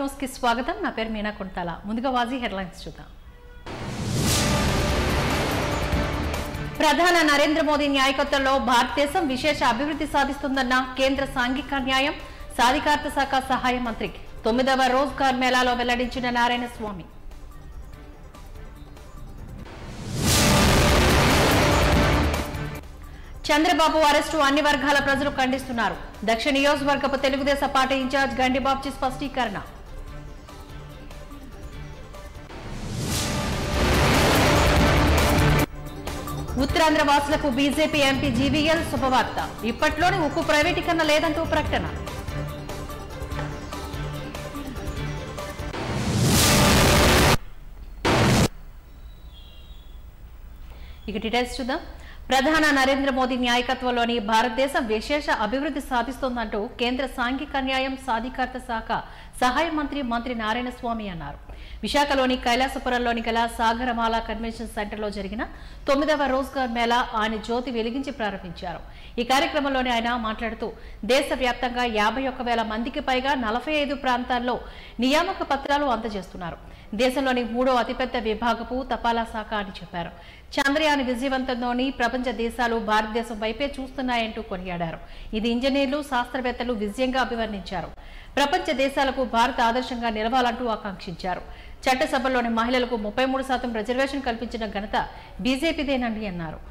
న్యూస్కి స్వాగతం. నా పేరు మీనా కుంటాల ముందుగా వాజీ హెడ్లైన్స్ చూద్దాం. ప్రధాన నరేంద్ర మోదీ న్యాయకత్వంలో భారతదేశం విశేష అభివృద్ధి సాధిస్తుందన్న కేంద్ర సాంఘిక న్యాయం సాధికారత శాఖ సహాయ మంత్రి తొమ్మిదవ రోజ్గార్ మేళాలో వెల్లడించిన నారాయణ స్వామి. చంద్రబాబు అరెస్టు అన్ని వర్గాల ప్రజలు ఖండిస్తున్నారు. దక్షిణ నియోజకవర్గపు తెలుగుదేశం పార్టీ ఇన్ఛార్జ్ గండిబాబ్జీ స్పష్టీకరణ. ఉత్తరాంధ్ర వాసులకు బీజేపీ ఎంపీ జీవీఎల్ శుభవార్త. ఇప్పట్లోనే ఉక్కు ప్రైవేటీకరణ లేదంటూ ప్రకటన. ఇక డీటెయిల్స్ చూద్దాం. ప్రధాన నరేంద్ర మోదీ నాయకత్వంలోని భారతదేశం విశేష అభివృద్ధి సాధిస్తోందంటూ కేంద్ర సాంఘిక న్యాయం సాధికారత శాఖ సహాయ మంత్రి మంత్రి నారాయణ స్వామి అన్నారు. విశాఖలోని కైలాసపురంలోని గల సాగరమాల కన్వెన్షన్ సెంటర్లో జరిగిన తొమ్మిదవ రోజ్గార్ మేళా ఆయన జ్యోతి వెలిగించి ప్రారంభించారు. ఈ కార్యక్రమంలోనే ఆయన మాట్లాడుతూ దేశవ్యాప్తంగా యాభై ఒక్క వేల మందికి పైగా నలభై ఐదు ప్రాంతాల్లో నియామక పత్రాలు అందజేస్తున్నారు. దేశంలోని మూడో అతిపెద్ద విభాగపు తపాలా శాఖ అని చెప్పారు. చంద్రయాన్ విజయవంతంలోని ప్రపంచ దేశాలు భారతదేశం వైపే చూస్తున్నాయంటూ కొనియాడారు. ఇది ఇంజనీర్లు శాస్త్రవేత్తలు విజయంగా అభివర్ణించారు. ప్రపంచ దేశాలకు భారత్ ఆదర్శంగా నిలవాలంటూ ఆకాంక్షించారు. చట్టసభల్లోని మహిళలకు ముప్పై మూడు శాతం రిజర్వేషన్ కల్పించిన ఘనత బీజేపీదేనండి అన్నారు.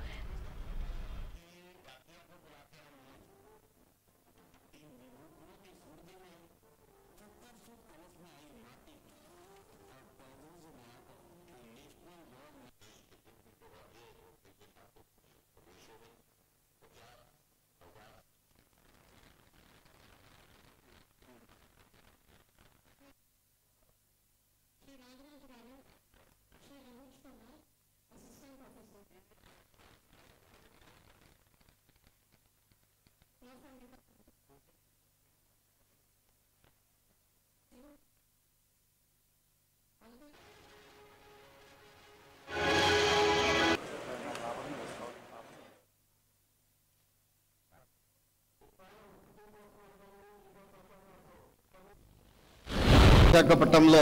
విశాఖపట్నంలో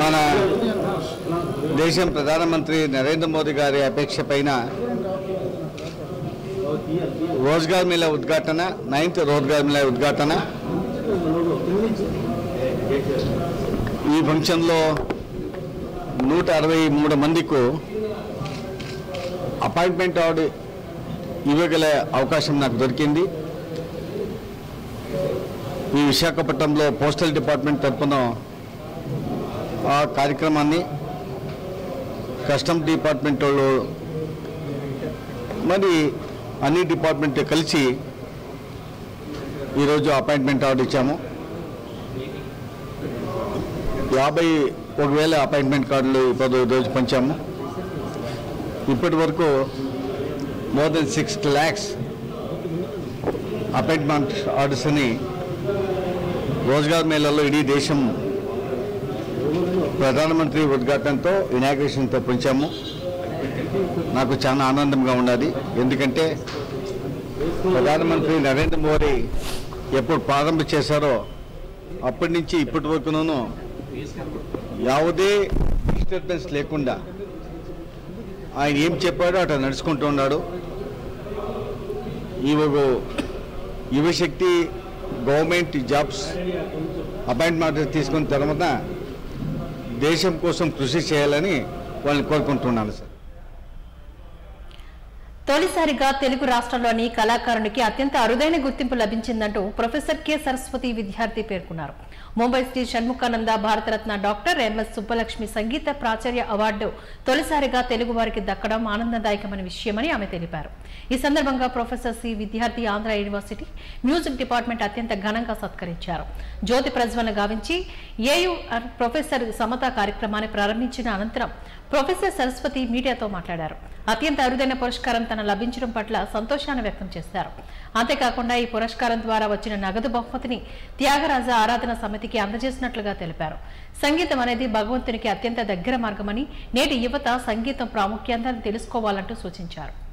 మన దేశం ప్రధానమంత్రి నరేంద్ర మోదీ గారి అపేక్ష పైన రోజ్గార్ మేళా ఉద్ఘాటన నైన్త్ రోజ్గార్ మిల ఉద్ఘాటన. ఈ ఫంక్షన్లో నూట అరవై మూడు మందికు అపాయింట్మెంట్ ఆర్డర్ ఇవ్వగల అవకాశం నాకు దొరికింది. ఈ విశాఖపట్నంలో పోస్టల్ డిపార్ట్మెంట్ తరఫున ఆ కార్యక్రమాన్ని కస్టమ్ డిపార్ట్మెంట్ వాళ్ళు మరి అన్ని డిపార్ట్మెంట్ కలిసి ఈరోజు అపాయింట్మెంట్ ఆర్డర్ ఇచ్చాము. యాభై ఒకవేళ అపాయింట్మెంట్ కార్డులు ఇప్పుడు రోజు పంచాము. ఇప్పటి వరకు more than six lakhs appointment ఆర్డర్స్ని Rozgar మేళాలో ఇడీ దేశం ప్రధానమంత్రి ఉద్ఘాటనతో ఇనాగ్రేషన్తో పెంచాము. నాకు చాలా ఆనందంగా ఉన్నది. ఎందుకంటే ప్రధానమంత్రి నరేంద్ర మోడీ ఎప్పుడు ప్రారంభం చేశారో అప్పటి నుంచి ఇప్పటి వరకును యావదే డిస్టర్బెన్స్ లేకుండా ఆయన ఏం చెప్పాడో అట్లా నడుచుకుంటూ ఉన్నాడు. ఈ యువశక్తి గవర్నమెంట్ జాబ్స్ అపాయింట్మెంట్ తీసుకున్న తర్వాత దేశం కోసం కృషి చేయాలని వాళ్ళని కోరుకుంటున్నాను సార్. తొలిసారిగా తెలుగు రాష్ట్రంలోని కళాకారునికి అత్యంత అరుదైన గుర్తింపు లభించిందంటూ ప్రొఫెసర్ కె. సరస్వతి విద్యార్థి పేర్కొన్నారు. Mumbai Shri Shanmukhananda Bharat Ratna doctor M S Subbulakshmi Sangeetha Pracharya award తొలిసారిగా తెలుగు వారికి దక్కడం ఆనందదాయకమైన విషయమని ఆమె తెలిపారు. ఈ సందర్భంగా ప్రొఫెసర్ సి. విద్యార్థి ఆంధ్ర యూనివర్సిటీ మ్యూజిక్ డిపార్ట్మెంట్ అత్యంత ఘనంగా సత్కరించారు. జ్యోతి ప్రజ్వలన గావించి ఏయు ప్రొఫెసర్ సమత కార్యక్రమాన్ని ప్రారంభించిన అనంతరం ప్రొఫెసర్ సరస్వతి మీడియాతో మాట్లాడారు. అత్యంత అరుదైన పురస్కారం తన లభించడం పట్ల సంతోషాన్ని వ్యక్తం చేశారు. అంతేకాకుండా ఈ పురస్కారం ద్వారా వచ్చిన నగదు బహుమతిని త్యాగరాజ ఆరాధన సమితికి అందజేసినట్లుగా తెలిపారు. సంగీతం అనేది భగవంతునికి అత్యంత దగ్గర మార్గమని నేటి యువత సంగీతం ప్రాముఖ్యతను తెలుసుకోవాలంటూ సూచించారు.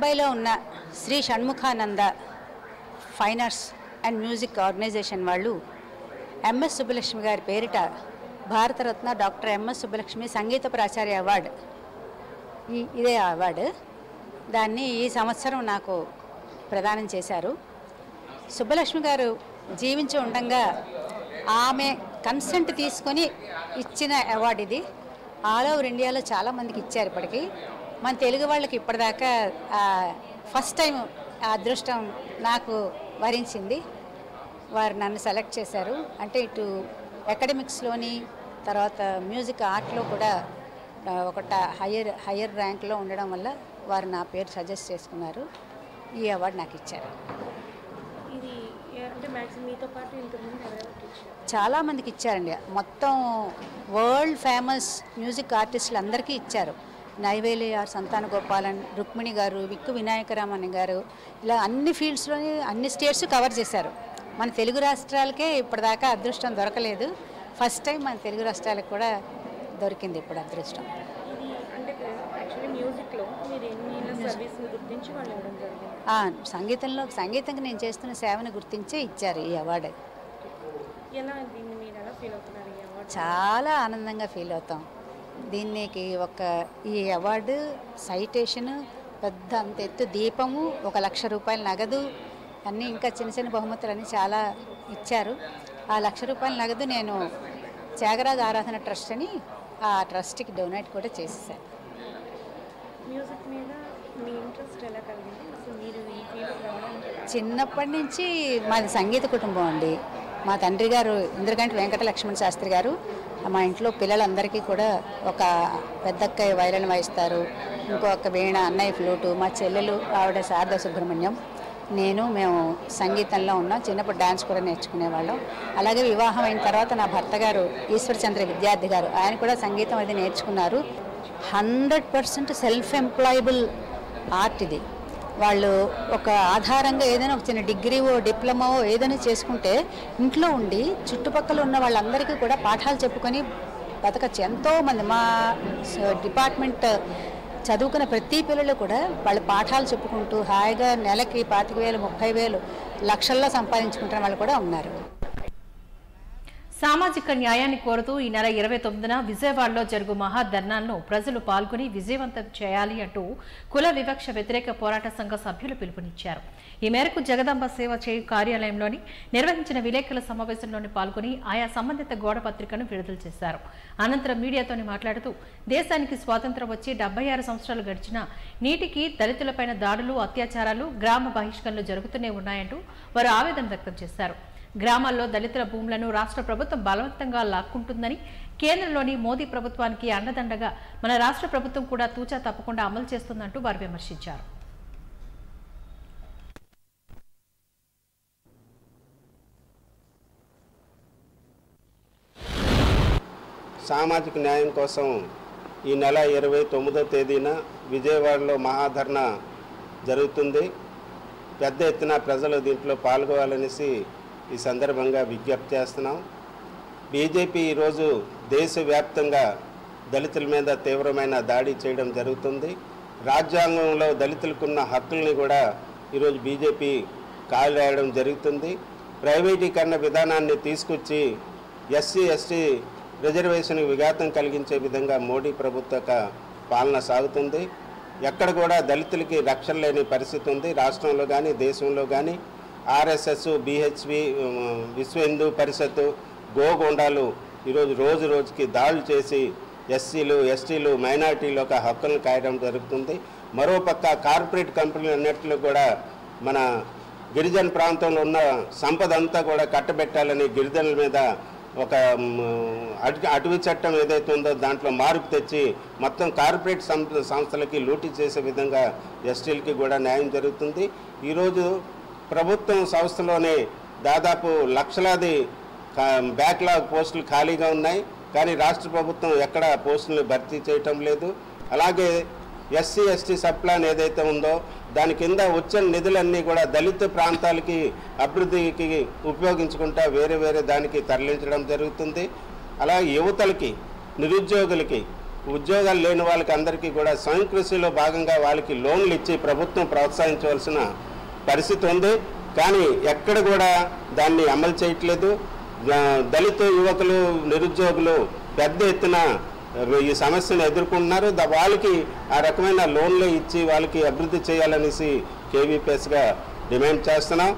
ముంబైలో ఉన్న Shri Shanmukhananda fine arts and music organisation వాళ్ళు ఎంఎస్ సుబ్బలక్ష్మి గారి పేరిట Bharat Ratna doctor M S Subbulakshmi Sangeetha Pracharya award. ఈ ఇదే అవార్డు. దాన్ని ఈ సంవత్సరం నాకు ప్రదానం చేశారు. సుబ్బలక్ష్మి గారు జీవించి ఉండగా ఆమె కన్సెంట్ తీసుకొని ఇచ్చిన అవార్డు ఇది. ఆల్ ఓవర్ ఇండియాలో చాలామందికి ఇచ్చారు ఇప్పటికీ. మన తెలుగు వాళ్ళకి ఇప్పటిదాకా ఫస్ట్ టైం ఆ అదృష్టం నాకు వరించింది. వారు నన్ను సెలెక్ట్ చేశారు. అంటే ఇటు అకాడమిక్స్లోని తర్వాత మ్యూజిక్ ఆర్ట్లో కూడా ఆ, ఒక హయ్యర్ హయ్యర్ ర్యాంక్లో ఉండడం వల్ల వారు నా పేరు సజెస్ట్ చేసుకున్నారు. ఈ అవార్డు నాకు ఇచ్చారు. చాలామందికి ఇచ్చారండి. మొత్తం వరల్డ్ ఫేమస్ మ్యూజిక్ ఆర్టిస్టులు అందరికీ ఇచ్చారు. నైవేలి ఆర్ సంతాన గోపాలన్ రుక్మిణి గారు విక్కు వినాయకరామన్ గారు ఇలా అన్ని ఫీల్డ్స్లోని అన్ని స్టేట్స్ కవర్ చేశారు. మన తెలుగు రాష్ట్రాలకే ఇప్పటిదాకా అదృష్టం దొరకలేదు. ఫస్ట్ టైం మన తెలుగు రాష్ట్రాలకు కూడా దొరికింది ఇప్పుడు అదృష్టం. సంగీతంలో సంగీతంగా నేను చేస్తున్న సేవను గుర్తించే ఇచ్చారు ఈ అవార్డు? చాలా ఆనందంగా ఫీల్ అవుతాం. దీనికి ఒక ఈ అవార్డు సైటేషన్ పెద్ద అంత ఎత్తు దీపము ఒక లక్ష రూపాయల నగదు అన్నీ ఇంకా చిన్న చిన్న బహుమతులు అన్నీ చాలా ఇచ్చారు. ఆ లక్ష రూపాయల నగదు నేను త్యాగరాజ ఆరాధన ట్రస్ట్ అని ఆ ట్రస్ట్కి డొనేట్ కూడా చేసేసాను. మ్యూజిక్ మీద మీ ఇంట్రెస్ట్ ఎలా కలిగింది? అసలు మీరు ఈ ఫీల్డ్కి రావడానికి చిన్నప్పటి నుంచి మాది సంగీత కుటుంబం అండి. మా తండ్రి గారు ఇంద్రగంటి వెంకట లక్ష్మణ శాస్త్రి గారు మా ఇంట్లో పిల్లలందరికీ కూడా ఒక పెద్దక్కయ్య వైరన్ వాయిస్తారు. ఇంకొక వీణ అన్నయ్య ఫ్లూటు మా చెల్లెలు ఆవిడ శారదా సుబ్రహ్మణ్యం. నేను మేము సంగీతంలో ఉన్నాం చిన్నప్పుడు డ్యాన్స్ కూడా నేర్చుకునేవాళ్ళం. అలాగే వివాహం అయిన తర్వాత నా భర్త గారు ఈశ్వరచంద్ర విద్యార్థి గారు ఆయన కూడా సంగీతం అది నేర్చుకున్నారు. Hundred percent self employable art ఇది. వాళ్ళు ఒక ఆధారంగా ఏదైనా ఒక చిన్న డిగ్రీవో డిప్లొమావో ఏదైనా చేసుకుంటే ఇంట్లో ఉండి చుట్టుపక్కల ఉన్న వాళ్ళందరికీ కూడా పాఠాలు చెప్పుకొని బతకచ్చు. ఎంతోమంది మా డిపార్ట్మెంట్ చదువుకున్న ప్రతి పిల్లలు కూడా వాళ్ళు పాఠాలు చెప్పుకుంటూ హాయిగా నెలకి పాతిక వేలు ముప్పై వేలు లక్షల్లో సంపాదించుకుంటున్న వాళ్ళు కూడా ఉన్నారు. సామాజిక న్యాయాన్ని కోరుతూ ఈ నెల ఇరవై తొమ్మిదిన విజయవాడలో జరుగు మహాధర్నాలను ప్రజలు పాల్గొని విజయవంతం చేయాలి అంటూ కుల వివక్ష వ్యతిరేక పోరాట సంఘ సభ్యులు పిలుపునిచ్చారు. ఈ మేరకు జగదంబ సేవ చేయు కార్యాలయంలోని నిర్వహించిన విలేకరుల సమావేశంలోని పాల్గొని ఆయా సంబంధిత గోడ పత్రికను విడుదల చేశారు. అనంతరం మీడియాతోని మాట్లాడుతూ దేశానికి స్వాతంత్రం వచ్చి డెబ్బై ఆరు సంవత్సరాలు గడిచినా నీటికి దళితులపైన దాడులు అత్యాచారాలు గ్రామ బహిష్కరణలు జరుగుతూనే ఉన్నాయంటూ వారు ఆవేదన వ్యక్తం చేశారు. గ్రామాల్లో దళితుల భూములను రాష్ట్ర ప్రభుత్వం బలవంతంగా లాక్కుంటుందని కేంద్రంలోని మోదీ ప్రభుత్వానికి అండదండగా మన రాష్ట్ర ప్రభుత్వం కూడా తూచా తప్పకుండా అమలు చేస్తుందంటూ వారు విమర్శించారు. సామాజిక న్యాయం కోసం ఈ నెల ఇరవై తొమ్మిదో తేదీన విజయవాడలో మహాధర్ణ జరుగుతుంది. పెద్ద ఎత్తున ప్రజలు దీంట్లో పాల్గొవాలనేసి ఈ సందర్భంగా విజ్ఞప్తి చేస్తున్నాం. బీజేపీ ఈరోజు దేశవ్యాప్తంగా దళితుల మీద తీవ్రమైన దాడి చేయడం జరుగుతుంది. రాజ్యాంగంలో దళితులకున్న హక్కుల్ని కూడా ఈరోజు బీజేపీ కాలేయడం జరుగుతుంది. ప్రైవేటీకరణ విధానాన్ని తీసుకొచ్చి ఎస్సీ ఎస్టీ రిజర్వేషన్ విఘాతం కలిగించే విధంగా మోడీ ప్రభుత్వ పాలన సాగుతుంది. ఎక్కడ కూడా దళితులకి రక్షణ లేని పరిస్థితి ఉంది. రాష్ట్రంలో కానీ దేశంలో కానీ ఆర్ఎస్ఎస్ బిహెచ్వి విశ్వ హిందూ పరిషత్ గోగొండాలు ఈరోజు రోజు రోజుకి దాడులు చేసి ఎస్సీలు ఎస్టీలు మైనార్టీలు యొక్క హక్కులను కాయడం జరుగుతుంది. మరోపక్క కార్పొరేట్ కంపెనీలు అన్నింటిలో కూడా మన గిరిజన ప్రాంతంలో ఉన్న సంపద అంతా కూడా కట్టబెట్టాలని గిరిజనుల మీద ఒక అటు అటవీ చట్టం ఏదైతే ఉందో దాంట్లో మార్పు తెచ్చి మొత్తం కార్పొరేట్ సం- సంస్థలకి లూటీ చేసే విధంగా ఎస్టీలకి కూడా న్యాయం జరుగుతుంది. ఈరోజు ప్రభుత్వం సంస్థలోనే దాదాపు లక్షలాది బ్యాక్లాగ్ పోస్టులు ఖాళీగా ఉన్నాయి. కానీ రాష్ట్ర ప్రభుత్వం ఎక్కడ పోస్టులను భర్తీ చేయటం లేదు. అలాగే ఎస్సీ ఎస్టీ సప్లాన్ ఏదైతే ఉందో దాని కింద వచ్చిన నిధులన్నీ కూడా దళిత ప్రాంతాలకి అభివృద్ధికి ఉపయోగించుకుంటా వేరే వేరే దానికి తరలించడం జరుగుతుంది. అలాగే యువతలకి నిరుద్యోగులకి ఉద్యోగాలు లేని వాళ్ళకి అందరికీ కూడా స్వయం కృషిలో భాగంగా వాళ్ళకి లోన్లు ఇచ్చి ప్రభుత్వం ప్రోత్సహించవలసిన పరిస్థితి ఉంది. కానీ ఎక్కడ కూడా దాన్ని అమలు చేయట్లేదు. దళిత యువకులు నిరుద్యోగులు పెద్ద ఎత్తున ఈ సమస్యను ఎదుర్కొంటున్నారు. వాళ్ళకి ఆ రకమైన లోన్లు ఇచ్చి వాళ్ళకి అభివృద్ధి చేయాలనేసి కేవీపీఎస్గా డిమాండ్ చేస్తున్నాం.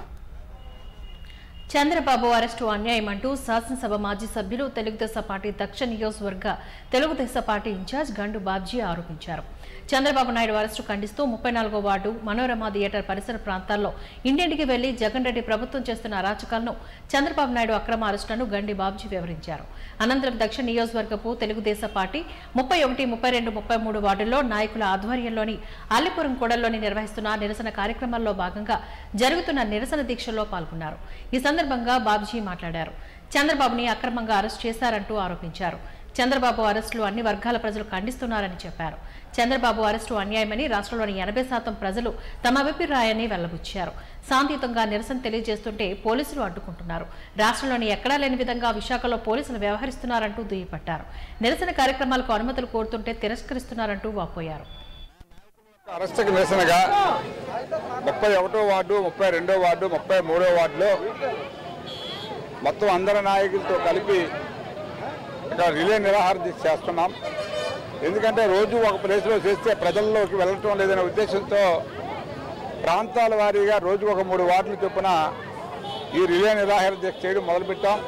చంద్రబాబు అరెస్టు అన్యాయం అంటూ శాసనసభ మాజీ సభ్యులు తెలుగుదేశం పార్టీ దక్షిణ నియోజకవర్గ తెలుగుదేశం పార్టీ ఇన్ఛార్జ్ గండు బాబ్జీ ఆరోపించారు. చంద్రబాబు నాయుడు అరెస్టు ఖండిస్తూ ముప్పై నాలుగో వార్డు మనోరమ థియేటర్ పరిసర ప్రాంతాల్లో ఇంటింటికి వెళ్ళి జగన్ రెడ్డి ప్రభుత్వం చేస్తున్న అరాచకాలను చంద్రబాబు నాయుడు అక్రమ అరెస్టులను గండి బాబ్జీ వివరించారు. అనంతరం దక్షిణ నియోజకవర్గపు తెలుగుదేశం పార్టీ ముప్పై ఒకటి ముప్పై రెండు ముప్పై మూడు వార్డుల్లో నాయకుల ఆధ్వర్యంలోని అల్లిపురం కూడల్లోని నిర్వహిస్తున్న నిరసన కార్యక్రమాల్లో భాగంగా జరుగుతున్న నిరసన దీక్షల్లో పాల్గొన్నారు. ఈ సందర్భంగా బాబ్జీ మాట్లాడారు. చంద్రబాబుని అక్రమంగా అరెస్ట్ చేశారంటూ ఆరోపించారు. చంద్రబాబు అరెస్టులు అన్ని వర్గాల ప్రజలు ఖండిస్తున్నారని చెప్పారు. చంద్రబాబు అరెస్టు అన్యాయమని రాష్ట్రంలోని ఎనభై శాతం ప్రజలు తమ అభిప్రాయాన్ని వెల్లబుచ్చారు. శాంతియుతంగా నిరసన తెలియజేస్తుంటే పోలీసులు అడ్డుకుంటున్నారు. రాష్ట్రంలోని ఎక్కడా లేని విధంగా విశాఖలో పోలీసులు వ్యవహరిస్తున్నారంటూ దుయ్యపట్టారు నిరసన కార్యక్రమాలకు అనుమతులు కోరుతుంటే తిరస్కరిస్తున్నారంటూ వాపోయారు. అరెస్టుకు నిరసనగా ముప్పై ఒకటో వార్డు ముప్పై రెండో వార్డు ముప్పై మూడో వార్డులో మొత్తం అందరి నాయకులతో కలిపి ఇక్కడ రిలే నిరాహార దీక్ష చేస్తున్నాం. ఎందుకంటే రోజు ఒక ప్లేస్లో చేస్తే ప్రజల్లోకి వెళ్ళటం లేదనే ఉద్దేశంతో ప్రాంతాల వారీగా రోజు ఒక మూడు వార్డులు చొప్పున ఈ రిలే నిరాహార దీక్ష చేయడం మొదలుపెట్టాం.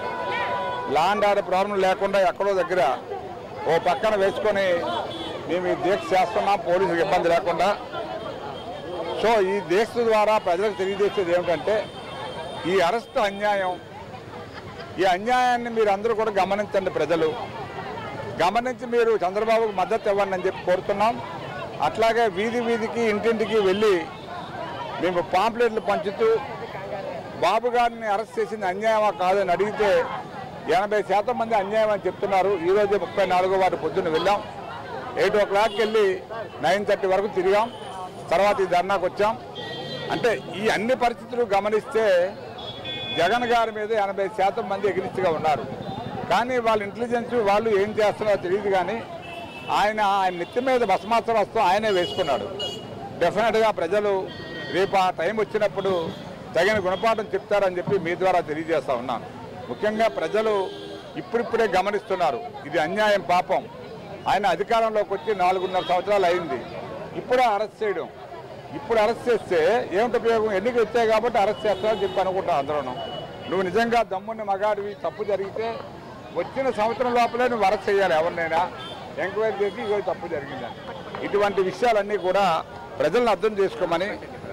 ల్యాండ్ ఆర్డర్ ప్రాబ్లం లేకుండా ఎక్కడో దగ్గర ఓ పక్కన వేసుకొని మేము ఈ దీక్ష చేస్తున్నాం. పోలీసులకు ఇబ్బంది లేకుండా. సో ఈ దీక్ష ద్వారా ప్రజలకు తెలియజేసేది ఏమిటంటే ఈ అరెస్ట్ అన్యాయం. ఈ అన్యాయాన్ని మీరు అందరూ కూడా గమనించండి ప్రజలు. గమనించి మీరు చంద్రబాబుకు మద్దతు ఇవ్వండి అని చెప్పి కోరుతున్నాం. అట్లాగే వీధి వీధికి ఇంటింటికి వెళ్ళి మేము పాంప్లెట్లు పంచుతూ బాబు గారిని అరెస్ట్ చేసింది అన్యాయమా కాదని అడిగితే ఎనభై శాతం మంది అన్యాయం అని చెప్తున్నారు ఈరోజు ముప్పై నాలుగో వారు పొద్దున్న వెళ్ళాం. ఎయిట్ ఓ క్లాక్కి వెళ్ళి నైన్ థర్టీ వరకు తిరిగాం. తర్వాత ఈ ధర్నాకు వచ్చాం. అంటే ఈ అన్ని పరిస్థితులు గమనిస్తే జగన్ గారి మీద ఎనభై శాతం మంది ఎగిరిస్ట్గా ఉన్నారు. కానీ వాళ్ళ ఇంటెలిజెన్స్ వాళ్ళు ఏం చేస్తున్నారో తెలియదు కానీ ఆయన ఆయన నెత్తి మీద భస్మాస్త్ర వస్తూ ఆయనే వేసుకున్నాడు. డెఫినెట్గా ప్రజలు రేపు ఆ టైం వచ్చినప్పుడు తగిన గుణపాఠం చెప్తారని చెప్పి మీ ద్వారా తెలియజేస్తా ఉన్నాను. ముఖ్యంగా ప్రజలు ఇప్పుడిప్పుడే గమనిస్తున్నారు ఇది అన్యాయం పాపం. ఆయన అధికారంలోకి వచ్చి నాలుగున్నర సంవత్సరాలు అయింది. ఇప్పుడే అరెస్ట్ చేయడం. ఇప్పుడు అరెస్ట్ చేస్తే ఏమిటి ఉపయోగం? ఎన్నికలు వచ్చాయి కాబట్టి అరెస్ట్ చేస్తారని చెప్పి అనుకుంటా అందరూ నువ్వు నిజంగా దమ్ముని మగాడివి తప్పు జరిగితే వచ్చిన సంవత్సరం లోపలే నువ్వు అరెస్ట్ చేయాలి ఎవరినైనా. ఎంక్వైరీ చేసి ఇగో తప్పు జరిగిందని ఇటువంటి విషయాలన్నీ కూడా ప్రజలను అర్థం చేసుకోమని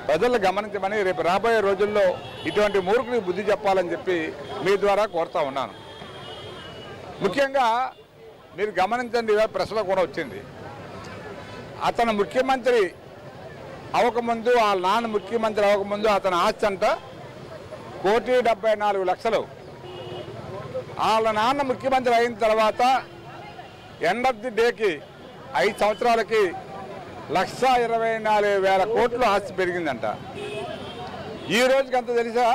ప్రజలను గమనించమని రేపు రాబోయే రోజుల్లో ఇటువంటి మూర్ఖులకు బుద్ధి చెప్పాలని చెప్పి మీ ద్వారా కోరుతా ఉన్నాను. ముఖ్యంగా మీరు గమనించండి ఇవాళ ప్రెస్లో కూడా వచ్చింది. అతను ముఖ్యమంత్రి అవ్వకముందు వాళ్ళ నాన్న ముఖ్యమంత్రి అవ్వకముందు అతని ఆస్తి అంట కోటి డెబ్బై నాలుగు లక్షలు వాళ్ళ నాన్న ముఖ్యమంత్రి అయిన తర్వాత ఎండ్ ఆఫ్ ది డేకి ఐదు సంవత్సరాలకి లక్ష ఇరవై నాలుగు వేల కోట్లు ఆస్తి పెరిగిందంట. ఈ రోజుకి అంత తెలుసా?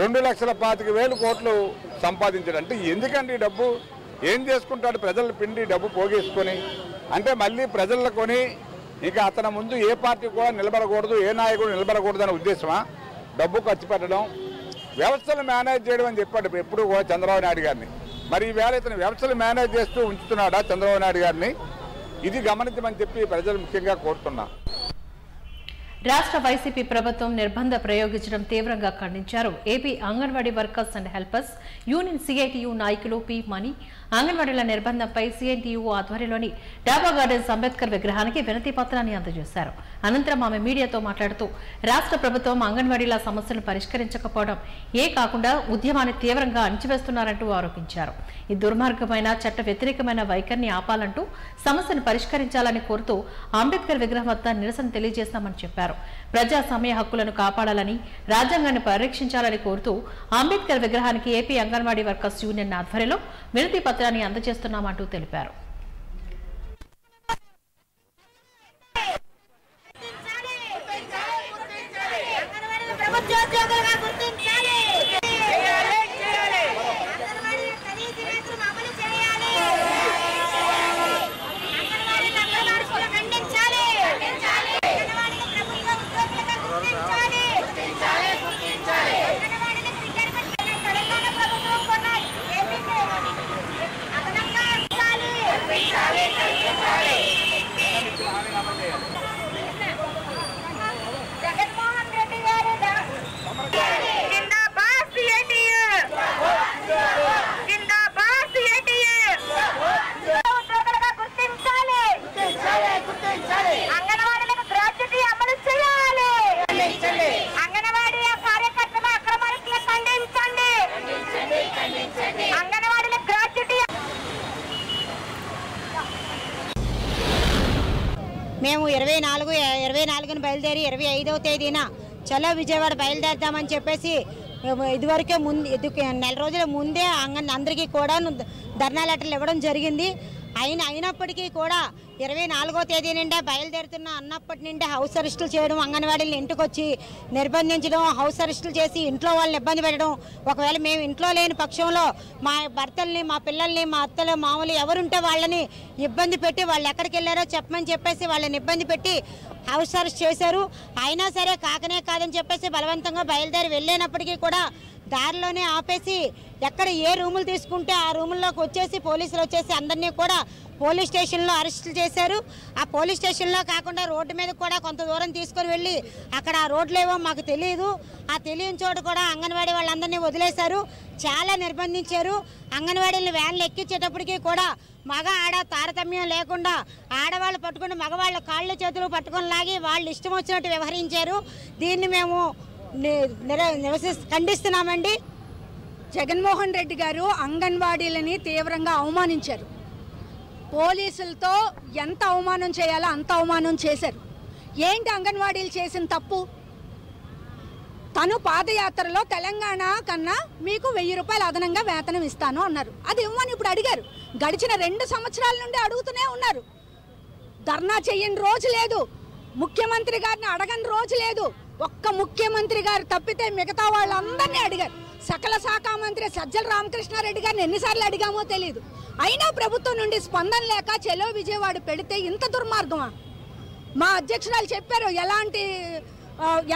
రెండు లక్షల పాతిక వేలు కోట్లు సంపాదించాడు. అంటే ఎందుకండి ఈ డబ్బు? ఏం చేసుకుంటాడు? ప్రజల పిండి డబ్బు పోగేసుకొని అంటే మళ్ళీ ప్రజల కొని ఇక అతని ముందు ఏ పార్టీ కూడా నిలబడకూడదు ఏ నాయకుడు నిలబడకూడదు అనే ఉద్దేశమా? డబ్బు ఖర్చు పెట్టడం వ్యవస్థలు మేనేజ్ చేయడం అని చెప్పాడు ఎప్పుడు కూడా చంద్రబాబు నాయుడు గారిని. మరి ఈవేళ ఇతను వ్యవస్థలు మేనేజ్ చేస్తూ ఉంచుతున్నాడా చంద్రబాబు నాయుడు గారిని? ఇది గమనించమని చెప్పి ప్రజలు ముఖ్యంగా కోరుతున్నా. రాష్ట్ర వైసీపీ ప్రభుత్వం నిర్బంధ ప్రయోగించడం తీవ్రంగా ఖండించారు. AP anganwadi workers and helpers union CITU నాయకులు పి మణి అంగన్వాడీల నిర్బంధంపై సిఎన్టీయూ ఆధ్వర్యంలోని డాబా గార్డెన్స్ అంబేద్కర్ విగ్రహానికి వినతి పత్రాన్ని అందజేశారు. అనంతరం ఆమె మీడియాతో మాట్లాడుతూ రాష్ట్ర ప్రభుత్వం అంగన్వాడీల సమస్యలను పరిష్కరించకపోవడం ఏ కాకుండా ఉద్యమాన్ని తీవ్రంగా అణిచివేస్తున్నారంటూ ఆరోపించారు. ఈ దుర్మార్గమైన చట్ట వ్యతిరేకమైన వైఖరిని ఆపాలంటూ సమస్యను పరిష్కరించాలని కోరుతూ అంబేద్కర్ విగ్రహం వద్ద నిరసన తెలియజేస్తామని చెప్పారు. ప్రజా సమయ హక్కులను కాపాడాలని రాజ్యాంగాన్ని పరిరక్షించాలని కోరుతూ అంబేద్కర్ విగ్రహానికి ఏపీ అంగన్వాడీ వర్కర్స్ యూనియన్ ఆధ్వర్యంలో వినతి పత్రాన్ని అందజేస్తున్నామంటూ తెలిపారు. మేము ఇరవై నాలుగు ఇరవై నాలుగున బయలుదేరి ఇరవై ఐదవ తేదీన చలో విజయవాడ బయలుదేరుదామని చెప్పేసి ఇదివరకే ముందు ఇది నెల రోజుల ముందే అంగన్ అందరికీ కూడా ధర్నా లెటర్లు ఇవ్వడం జరిగింది. అయిన అయినప్పటికీ కూడా ఇరవై నాలుగో తేదీ నుండే బయలుదేరుతున్న అన్నప్పటి నుండే హౌస్ అరెస్టులు చేయడం అంగన్వాడీలను ఇంటికొచ్చి నిర్బంధించడం హౌస్ అరెస్టులు చేసి ఇంట్లో వాళ్ళని ఇబ్బంది పెట్టడం ఒకవేళ మేము ఇంట్లో లేని పక్షంలో మా భర్తల్ని మా పిల్లల్ని మా అత్తలు మామూలు ఎవరుంటే వాళ్ళని ఇబ్బంది పెట్టి వాళ్ళు ఎక్కడికి వెళ్ళారో చెప్పమని చెప్పేసి వాళ్ళని ఇబ్బంది పెట్టి హౌస్ అరెస్ట్ చేశారు. అయినా సరే కాకనే కాదని చెప్పేసి బలవంతంగా బయలుదేరి వెళ్ళేనప్పటికీ కూడా దారిలోనే ఆపేసి ఎక్కడ ఏ రూములు తీసుకుంటే ఆ రూముల్లోకి వచ్చేసి పోలీసులు వచ్చేసి అందరినీ కూడా పోలీస్ స్టేషన్లో అరెస్ట్ చేశారు. ఆ పోలీస్ స్టేషన్లో కాకుండా రోడ్డు మీద కూడా కొంత దూరం తీసుకొని వెళ్ళి అక్కడ ఆ రోడ్లు ఏవో మాకు తెలియదు ఆ తెలియని చోటు కూడా అంగన్వాడీ వాళ్ళందరినీ వదిలేశారు. చాలా నిర్బంధించారు. అంగన్వాడీలు వ్యాన్లు ఎక్కించేటప్పటికీ కూడా మగ ఆడ తారతమ్యం లేకుండా ఆడవాళ్ళు పట్టుకుని మగవాళ్ళ కాళ్ళు చేతులు పట్టుకొని లాగి వాళ్ళు ఇష్టం వచ్చినట్టు వ్యవహరించారు. దీన్ని మేము నిర- ఖండిస్తున్నామండి. జగన్మోహన్ రెడ్డి గారు అంగన్వాడీలని తీవ్రంగా అవమానించారు. పోలీసులతో ఎంత అవమానం చేయాలో అంత అవమానం చేశారు. ఏంటి అంగన్వాడీలు చేసిన తప్పు? తను పాదయాత్రలో తెలంగాణ కన్నా మీకు వెయ్యి రూపాయలు అదనంగా వేతనం ఇస్తాను అన్నారు. అది ఇవ్వని ఇప్పుడు అడిగారు. గడిచిన రెండు సంవత్సరాల నుండి అడుగుతూనే ఉన్నారు. ధర్నా చెయ్యని రోజు లేదు. ముఖ్యమంత్రి గారిని అడగని రోజు లేదు. ఒక్క ముఖ్యమంత్రి గారు తప్పితే మిగతా వాళ్ళందరినీ అడిగారు. సకల శాఖ మంత్రి సజ్జల రామకృష్ణారెడ్డి గారిని ఎన్నిసార్లు అడిగామో తెలియదు అయినా ప్రభుత్వం నుండి స్పందన లేక చెలో విజయవాడ పెడితే ఇంత దుర్మార్గమా? మా అధ్యక్షురాలు చెప్పారు ఎలాంటి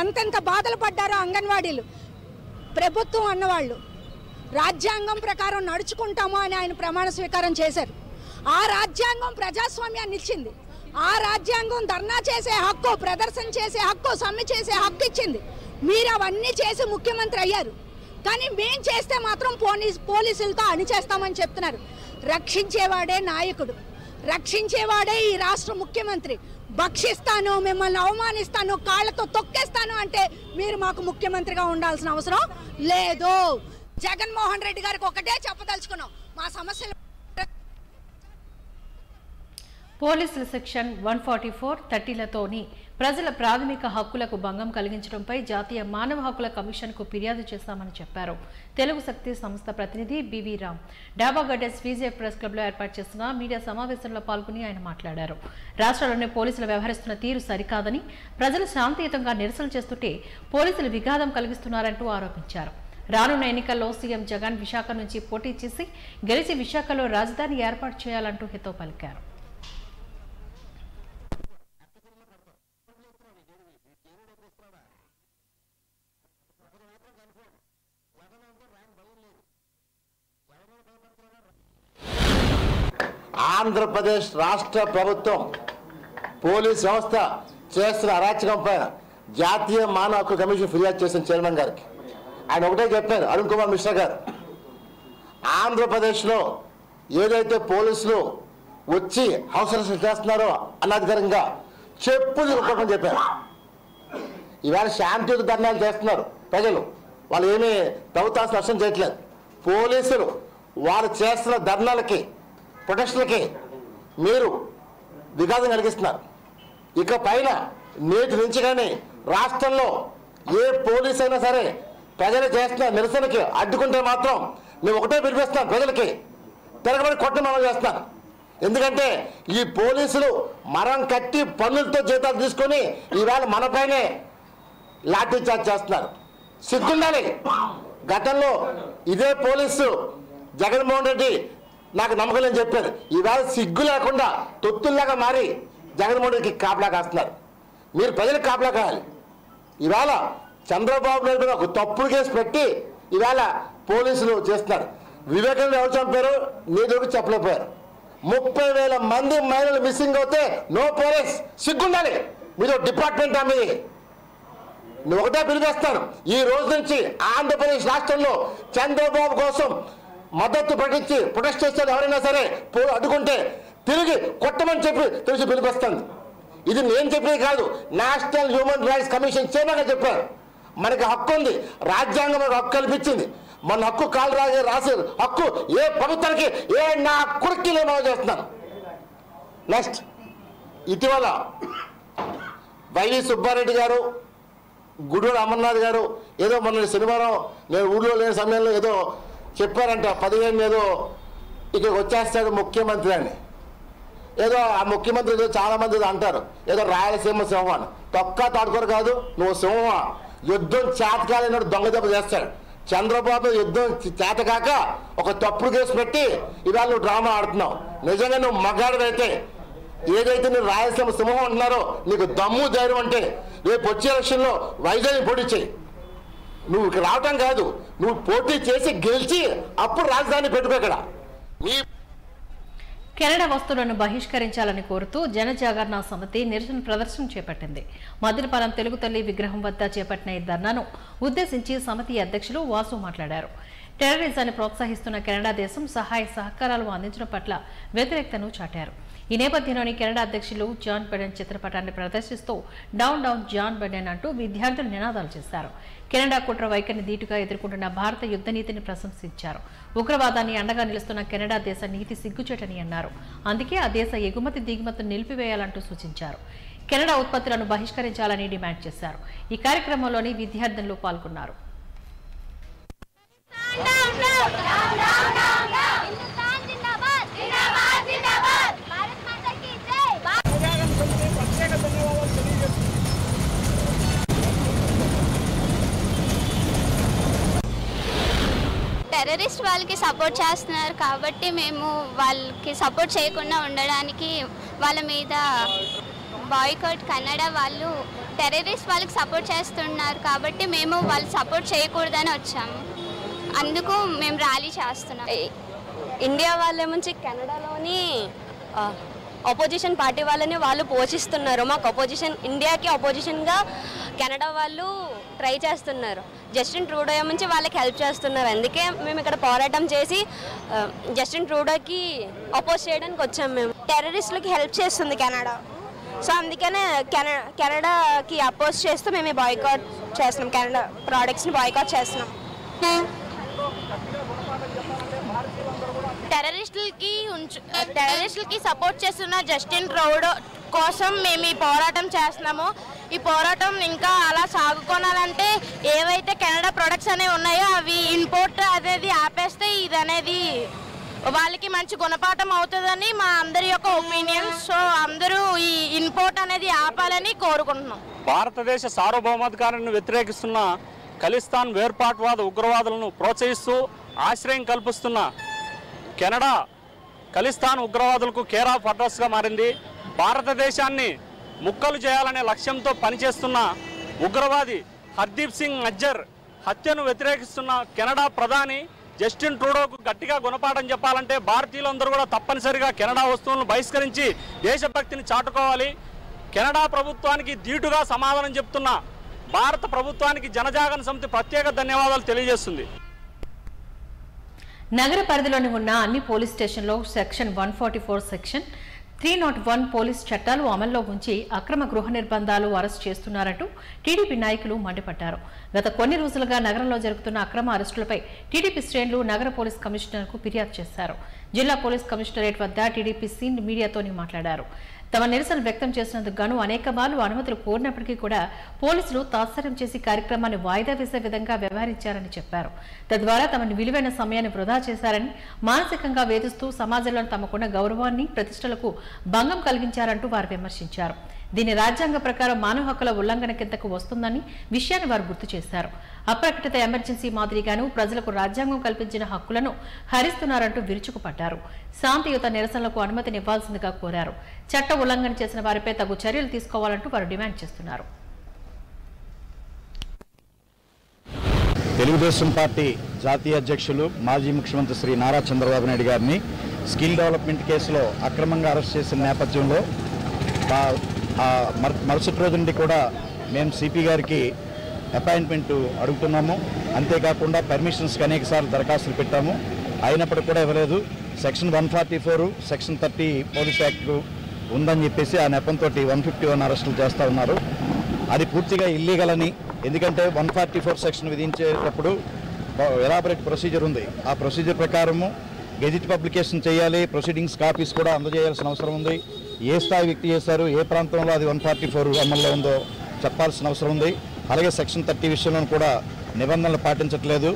ఎంతెంత బాధలు పడ్డారో అంగన్వాడీలు. ప్రభుత్వం అన్నవాళ్ళు రాజ్యాంగం ప్రకారం నడుచుకుంటాము అని ఆయన ప్రమాణ స్వీకారం చేశారు. ఆ రాజ్యాంగం ప్రజాస్వామ్యాన్ని ఇచ్చింది ఆ రాజ్యాంగం ధర్నా చేసే హక్కు ప్రదర్శన చేసే హక్కు సమ్మె చేసే హక్కు ఇచ్చింది. మీరు అవన్నీ చేసి ముఖ్యమంత్రి అయ్యారు. కానీ మేం చేస్తే మాత్రం పోలీస్ పోలీసులతో అణిచేస్తామని చెప్తున్నారు. రక్షించేవాడే నాయకుడు. రక్షించేవాడే ఈ రాష్ట్ర ముఖ్యమంత్రి. భక్షిస్తాను మిమ్మల్ని అవమానిస్తాను కాళ్ళతో తొక్కేస్తాను అంటే మీరు మాకు ముఖ్యమంత్రిగా ఉండాల్సిన అవసరం లేదు. జగన్మోహన్ రెడ్డి గారికి ఒకటే చెప్పదలుచుకున్నాం. మా సమస్యలు పోలీసుల సెక్షన్ వన్ ఫార్టీ ఫోర్ థర్టీలతోని ప్రజల ప్రాథమిక హక్కులకు భంగం కలిగించడంపై జాతీయ మానవ హక్కుల కమిషన్కు ఫిర్యాదు చేశామని చెప్పారు. తెలుగు శక్తి సంస్థ ప్రతినిధి బివి రామ్. డాబాగడ్డ స్వీజే ప్రెస్ క్లబ్లో ఏర్పాటు చేసిన మీడియా సమావేశంలో పాల్గొని ఆయన మాట్లాడారు. రాష్ట్రంలోని పోలీసులు వ్యవహరిస్తున్న తీరు సరికాదని ప్రజలు శాంతియుతంగా నిరసన చేస్తుంటే పోలీసులు విఘాతం కలిగిస్తున్నారంటూ ఆరోపించారు. రానున్న ఎన్నికల్లో సీఎం జగన్ విశాఖ నుంచి పోటీ చేసి గెలిచి విశాఖలో రాజధాని ఏర్పాటు చేయాలంటూ హితో పలికారు. ఆంధ్రప్రదేశ్ రాష్ట్ర ప్రభుత్వం పోలీస్ వ్యవస్థ చేస్తున్న అరాచకం పైన జాతీయ మానవ హక్కు కమిషన్ ఫిర్యాదు చేసిన చైర్మన్ గారికి. ఆయన ఒకటే చెప్పారు అరుణ్ కుమార్ మిశ్రా గారు. ఆంధ్రప్రదేశ్లో ఏదైతే పోలీసులు వచ్చి హౌస్ అరెస్ట్ చేస్తున్నారో అనధికారంగా చెప్పులు కొట్టమని చెప్పారు. ఇవాళ శాంతియుత ధర్నాలు చేస్తున్నారు ప్రజలు. వాళ్ళు ఏమీ ప్రభుత్వాన్ని నష్టం చేయట్లేదు. పోలీసులు వారు చేస్తున్న ధర్నాలకి ప్రొటెక్షన్లకి మీరు విఘాతం కలిగిస్తున్నారు. ఇక పైన నేటి నుంచి కానీ రాష్ట్రంలో ఏ పోలీస్ అయినా సరే ప్రజలు చేస్తున్న నిరసనకి అడ్డుకుంటే మాత్రం నేను ఒకటే పిలిపిస్తాను ప్రజలకి. తిరగబడి కొట్టడం మనం చేస్తాను ఎందుకంటే ఈ పోలీసులు మరం కట్టి పనులతో జీతాలు తీసుకొని ఈవేళ మనపైనే లాఠీ చార్జ్ చేస్తున్నారు. సిగ్గుండాలి. గతంలో ఇదే పోలీసు జగన్మోహన్ రెడ్డి నాకు నమ్మకం లేని చెప్పారు ఈవేళ సిగ్గు లేకుండా తొత్తుల్లాగా మారి జగన్మోహన్కి కాపలా కాస్తున్నారు. మీరు ప్రజలకు కాపలా కాయాలి. ఇవాళ చంద్రబాబు నాయుడు మీద ఒక తప్పుడు కేసు పెట్టి ఇవాళ పోలీసులు చేస్తున్నారు. వివేకానంద ఎవరు చంపారు? నీ దగ్గర చెప్పలేకపోయారు. ముప్పై వేల మంది మహిళలు మిస్సింగ్ అవుతే నో పోలీస్. సిగ్గుండాలి. మీరు డిపార్ట్మెంట్ ఆమె ఒకటే పిలిపేస్తాను ఈ రోజు నుంచి ఆంధ్రప్రదేశ్ రాష్ట్రంలో చంద్రబాబు కోసం మద్దతు ప్రకటించి ప్రొటెస్ట్ చేసేది ఎవరైనా సరే పో అడ్డుకుంటే తిరిగి కొట్టమని చెప్పి తెలిసి పిలిపిస్తుంది. ఇది నేను చెప్పేది కాదు నేషనల్ హ్యూమన్ రైట్స్ కమిషన్ చైర్మన్గా చెప్పారు. మనకి హక్కు ఉంది రాజ్యాంగం మనకు హక్కు కల్పించింది. మన హక్కు కాలు రాగే రాసే హక్కు ఏ ప్రభుత్వానికి ఏ నా కురికి నేను చేస్తున్నాను నెక్స్ట్ ఇటీవల వైవి సుబ్బారెడ్డి గారు గుడూరు అమర్నాథ్ గారు ఏదో మొన్న శనివారం నేను ఊళ్ళో లేని సమయంలో ఏదో చెప్పారంట పదిహేను ఏదో ఇక్కడికి వచ్చేస్తాడు ముఖ్యమంత్రి అని. ఏదో ఆ ముఖ్యమంత్రి ఏదో చాలా మంది అంటారు. ఏదో రాయలసీమ సింహం అని. తొక్క తాడుకోరు కాదు నువ్వు సింహం యుద్ధం చేతకాలైన దొంగ దెబ్బ చేస్తాడు. చంద్రబాబు యుద్ధం చేతకాక ఒక తప్పుడు కేసు పెట్టి ఇవాళ నువ్వు డ్రామా ఆడుతున్నావు. నిజంగా నువ్వు మగాడవైతే ఏదైతే నువ్వు రాయలసీమ సింహం అంటున్నారో నీకు దమ్ము ధైర్యం అంటే రేపు వచ్చే ఎలక్షన్లో వైజాగ్ పోటీ చేయి. నువ్వు ఇక్కడ రావటం కాదు. నువ్వు పోటీ చేసి గెలిచి అప్పుడు రాజధాని పెట్టుకో ఇక్కడ. మీ కెనడా వస్తువులను బహిష్కరించాలని కోరుతూ జనజాగరణ సమితి నిరసన ప్రదర్శన చేపట్టింది. మదిరిపాలెం తెలుగు తల్లి విగ్రహం వద్ద చేపట్టిన ఈ ధర్నాను ఉద్దేశించి సమితి అధ్యక్షులు వాసు మాట్లాడారు. టెర్రరిజాన్ని ప్రోత్సహిస్తున్న కెనడా దేశం సహాయ సహకారాలు అందించడం పట్ల వ్యతిరేకతను చాటారు. ఈ నేపథ్యంలోని కెనడా అధ్యక్షులు జాన్ బెడెన్ చిత్రపటాన్ని ప్రదర్శిస్తూ డౌన్ డౌన్ జాన్ బెడెన్ అంటూ విద్యార్థులు నినాదాలు చేశారు కెనడా కుట్ర వైఖరిని ధీటుగా ఎదుర్కొంటున్న భారత యుద్ధ నీతిని ప్రశంసించారు ఉగ్రవాదాన్ని అండగా నిలుస్తున్న కెనడా దేశ నీతి సిగ్గుచేటని అన్నారు అందుకే ఆ దేశ ఎగుమతి దిగుమతులు నిలిపివేయాలంటూ సూచించారు కెనడా ఉత్పత్తులను బహిష్కరించాలని డిమాండ్ చేశారు ఈ కార్యక్రమంలోని విద్యార్థులు పాల్గొన్నారు టెర్రరిస్ట్ వాళ్ళకి సపోర్ట్ చేస్తున్నారు కాబట్టి మేము వాళ్ళకి సపోర్ట్ చేయకుండా ఉండడానికి వాళ్ళ మీద బాయ్కౌట్ కన్నడ వాళ్ళు టెర్రరిస్ట్ వాళ్ళకి సపోర్ట్ చేస్తున్నారు కాబట్టి మేము వాళ్ళు సపోర్ట్ చేయకూడదని వచ్చాము. అందుకు మేము ర్యాలీ చేస్తున్నాం. ఇండియా వాళ్ళేమొచ్చి కెనడాలోని అపోజిషన్ పార్టీ వాళ్ళని వాళ్ళు పోషిస్తున్నారు. మాకు అపోజిషన్ ఇండియాకి అపోజిషన్గా కెనడా వాళ్ళు ట్రై చేస్తున్నారు. జస్టిన్ ట్రూడో నుంచి వాళ్ళకి హెల్ప్ చేస్తున్నారు. అందుకే మేము ఇక్కడ పోరాటం చేసి జస్టిన్ ట్రూడోకి అపోజ్ చేయడానికి వచ్చాము మేము. టెర్రరిస్టులకి హెల్ప్ చేస్తుంది కెనడా. సో అందుకనే కెన కెనడాకి అపోజ్ చేస్తూ మేము బాయ్కాట్ చేస్తున్నాం. కెనడా ప్రోడక్ట్స్ని బాయ్కాట్ చేస్తున్నాం. టెర్రరిస్టులకి ఉంచు టెర్రరిస్టులకి సపోర్ట్ చేస్తున్న జస్టిన్ ట్రూడో కోసం మేము ఈ పోరాటం చేస్తున్నాము. ఈ పోరాటం ఇంకా అలా సాగుకోనాలంటే ఏవైతే కెనడా ప్రొడక్ట్స్ అనేవి ఉన్నాయో అవి ఇంపోర్ట్ అనేది ఆపేస్తే ఇది అనేది వాళ్ళకి మంచి గుణపాఠం అవుతుందని మా అందరి యొక్క ఒపీనియన్ సో అందరూ ఈ ఇంపోర్ట్ అనేది ఆపాలని కోరుకుంటున్నాం. భారతదేశ సార్వభౌమాధికారాన్ని వ్యతిరేకిస్తున్న ఖలిస్తాన్ వేర్పాటువాద ఉగ్రవాదులను ప్రోత్సహిస్తూ ఆశ్రయం కల్పిస్తున్న కెనడా ఖలిస్తాన్ ఉగ్రవాదులకు కేర్ ఆఫ్ అడ్రస్గా మారింది. భారతదేశాన్ని ముక్కలు చేయాలనే లక్ష్యంతో పనిచేస్తున్న ఉగ్రవాది హర్దీప్ సింగ్ నజ్జర్ హత్యను వ్యతిరేకిస్తున్న కెనడా ప్రధాని జస్టిన్ ట్రూడోకు గట్టిగా గుణపాఠం చెప్పాలంటే భారతీయులందరూ కూడా తప్పనిసరిగా కెనడా వస్తువులను బహిష్కరించి దేశభక్తిని చాటుకోవాలి. కెనడా ప్రభుత్వానికి ధీటుగా సమాధానం చెప్తున్న భారత ప్రభుత్వానికి జనజాగరణ సమితి ప్రత్యేక ధన్యవాదాలు తెలియజేస్తుంది. నగర పరిధిలోని ఉన్న అన్ని పోలీస్ స్టేషన్లో section one forty four section three nought one police చట్టాలు అమల్లో ఉంచి అక్రమ గృహ నిర్బంధాలు అరెస్ట్ చేస్తున్నారంటూ టీడీపీ నాయకులు మండిపడ్డారు. గత కొన్ని రోజులుగా నగరంలో జరుగుతున్న అక్రమ అరెస్టులపై టీడీపీ శ్రేణులు నగర పోలీస్ కమిషనర్కు ఫిర్యాదు చేశారు. జిల్లా పోలీస్ కమిషనరేట్ వద్ద టీడీపీ సీన్ మీడియాతోని మాట్లాడారు. తమ నిరసన వ్యక్తం చేసినందుకు గాను అనేక మార్లు అనుమతులు కోరినప్పటికీ కూడా పోలీసులు తాత్సర్యం చేసి కార్యక్రమాన్ని వాయిదా వేసే విధంగా వ్యవహరించారని చెప్పారు. తద్వారా తమను విలువైన సమయాన్ని వృధా చేశారని మానసికంగా వేధిస్తూ సమాజంలో తమకున్న గౌరవాన్ని ప్రతిష్టలకు భంగం కలిగించారంటూ వారు విమర్శించారు. దీని రాజ్యాంగ ప్రకారం మానవ హక్కుల ఉల్లంఘన కిందకు వస్తుందని విషయాన్ని వారు గుర్తు చేశారు. అప్రకటిత ఎమర్జెన్సీ మాదిరిగాను ప్రజలకు రాజ్యాంగం కల్పించిన హక్కులను హరిస్తున్నారంటూ విరుచుకుపడ్డారు. శాంతియుత నిరసనలకు అనుమతినివ్వాల్సిందిగా కోరారు. చట్ట ఉల్లంఘన చేసిన వారిపై తగు చర్యలు తీసుకోవాలంటూ వారు డిమాండ్ చేస్తున్నారు. తెలుగుదేశం పార్టీ జాతీయ అధ్యక్షులు మాజీ ముఖ్యమంత్రి శ్రీ నారా చంద్రబాబు నాయుడు గారిని స్కిల్ డెవలప్మెంట్ కేసులో అక్రమంగా అరెస్ట్ చేసిన నేపథ్యంలో మరుసటి రోజు నుండి కూడా మేము సిపి గారికి అపాయింట్మెంట్ అడుగుతున్నాము. అంతేకాకుండా పర్మిషన్స్కి అనేక సార్లు దరఖాస్తులు పెట్టాము. అయినప్పటికీ కూడా ఇవ్వలేదు. Section one forty four section thirty police act ఉందని చెప్పేసి ఆ నెపంతో వన్ ఫిఫ్టీ వన్ అరెస్టులు చేస్తూ ఉన్నారు. అది పూర్తిగా ఇల్లీగల్ అని. ఎందుకంటే వన్ ఫార్టీ ఫోర్ సెక్షన్ విధించేటప్పుడు ఎలాబరేట్ ప్రొసీజర్ ఉంది. ఆ ప్రొసీజర్ ప్రకారము గెజిట్ పబ్లికేషన్ చేయాలి ప్రొసీడింగ్స్ కాపీస్ కూడా అందజేయాల్సిన అవసరం ఉంది. ఏ స్థాయి వ్యక్తి చేశారు ఏ ప్రాంతంలో అది వన్ ఫార్టీ ఫోర్ ఎమ్మెల్యే ఉందో చెప్పాల్సిన అవసరం ఉంది. అలాగే సెక్షన్ థర్టీ విషయంలో కూడా నిబంధనలు పాటించట్లేదు.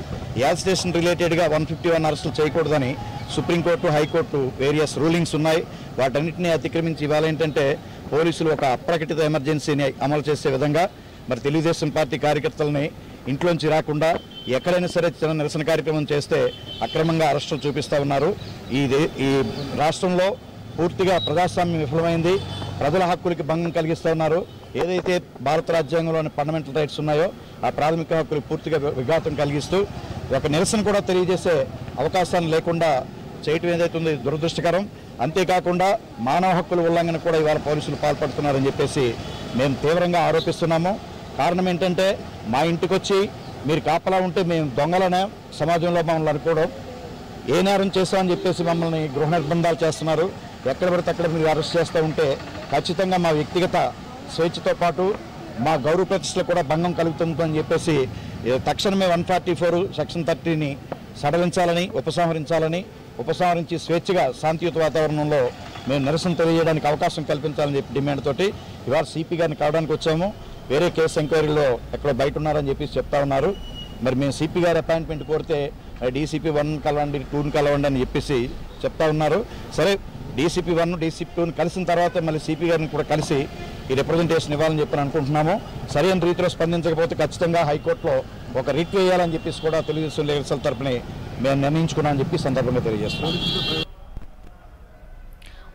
యాజ్ స్టేషన్ రిలేటెడ్గా వన్ ఫిఫ్టీ వన్ అరెస్టులు చేయకూడదని సుప్రీంకోర్టు హైకోర్టు వేరియస్ రూలింగ్స్ ఉన్నాయి. వాటన్నిటిని అతిక్రమించి ఇవాళ ఏంటంటే పోలీసులు ఒక అప్రకటిత ఎమర్జెన్సీని అమలు చేసే విధంగా మరి తెలుగుదేశం పార్టీ కార్యకర్తలని ఇంట్లోంచి రాకుండా ఎక్కడైనా సరే చిన్న నిరసన కార్యక్రమం చేస్తే అక్రమంగా అరెస్టులు చూపిస్తూ ఉన్నారు. ఈ దే- ఈ రాష్ట్రంలో పూర్తిగా ప్రజాస్వామ్యం విఫలమైంది. ప్రజల హక్కులకి భంగం కలిగిస్తూ ఉన్నారు. ఏదైతే భారత రాజ్యాంగంలోని ఫండమెంటల్ రైట్స్ ఉన్నాయో ఆ ప్రాథమిక హక్కులు పూర్తిగా విఘాతం కలిగిస్తూ ఒక నిరసన కూడా తెలియజేసే అవకాశాన్ని లేకుండా చేయటం ఏదైతే ఉంది దురదృష్టకరం. అంతేకాకుండా మానవ హక్కుల ఉల్లంఘన కూడా ఇవాళ పోలీసులు పాల్పడుతున్నారని చెప్పేసి మేము తీవ్రంగా ఆరోపిస్తున్నాము. కారణం ఏంటంటే మా ఇంటికి వచ్చి మీరు కాపలా ఉంటే మేము దొంగలనే సమాజంలో మమ్మల్ని అనుకోవడం. ఏ నేరం చేస్తామని చెప్పేసి మమ్మల్ని గృహ నిర్బంధాలు చేస్తున్నారు. ఎక్కడ పడితే అక్కడ మీరు అరెస్ట్ చేస్తూ ఉంటే ఖచ్చితంగా మా వ్యక్తిగత స్వేచ్ఛతో పాటు మా గౌరవ ప్రతిష్టలు కూడా భంగం కలుగుతుందని చెప్పేసి తక్షణమే వన్ ఫార్టీ ఫోర్ సెక్షన్ థర్టీని సడలించాలని ఉపసంహరించాలని ఉపసంహరించి స్వేచ్ఛగా శాంతియుత వాతావరణంలో మేము నిరసన తెలియజేయడానికి అవకాశం కల్పించాలని చెప్పి డిమాండ్ తోటి ఇవాళ సిపి గారిని కావడానికి వచ్చాము. వేరే కేసు ఎంక్వైరీలో ఎక్కడో బయట ఉన్నారని చెప్పేసి చెప్తా ఉన్నారు. మరి మేము సిపి గారి అపాయింట్మెంట్ కోరితే డీసీపీ వన్ కలవండి టూని కలవండి అని చెప్పేసి చెప్తా ఉన్నారు. సరే డీసీపీ వన్ డీసీపీ టూని కలిసిన తర్వాత మళ్ళీ సిపి గారిని కూడా కలిసి ఈ రిప్రజెంటేషన్ ఇవ్వాలని చెప్పి అనుకుంటున్నాము. సరైన రీతిలో స్పందించకపోతే ఖచ్చితంగా హైకోర్టులో ఒక రిట్ వేయాలని చెప్పేసి కూడా తెలుగుదేశం లీడర్స్ తరపున మేము నిర్ణయించుకున్నామని చెప్పి సందర్భంగా తెలియజేస్తున్నాం.